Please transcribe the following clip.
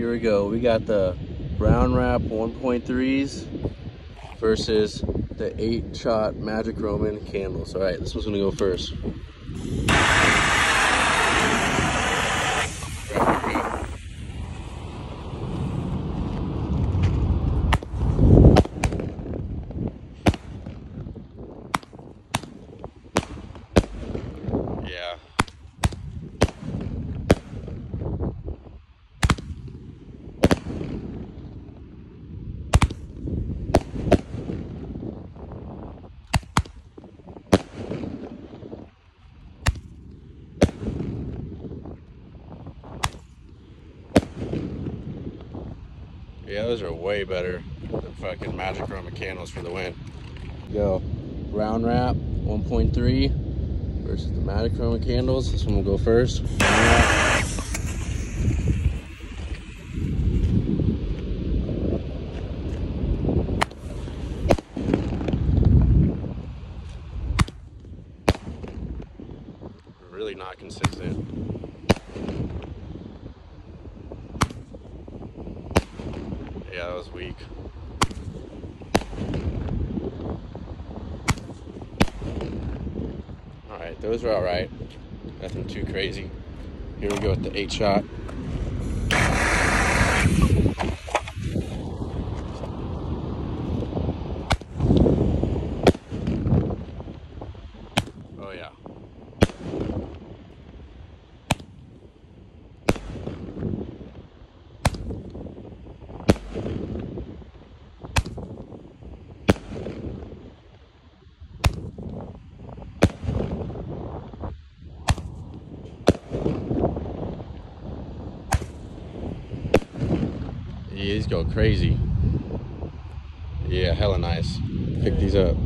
Here we go. We got the brown wrap 1.3s versus the eight shot magic Roman candles. All right, this one's gonna go first. Yeah. Yeah, those are way better than fucking Magic Roman candles for the win. Go. brown wrap 1.3 versus the Magic Roman candles. This one will go first. Really not consistent. Yeah, that was weak. All right, those are all right. Nothing too crazy. Here we go with the eight shot. Oh yeah. Yeah, these go crazy. Yeah, hella nice. Pick these up.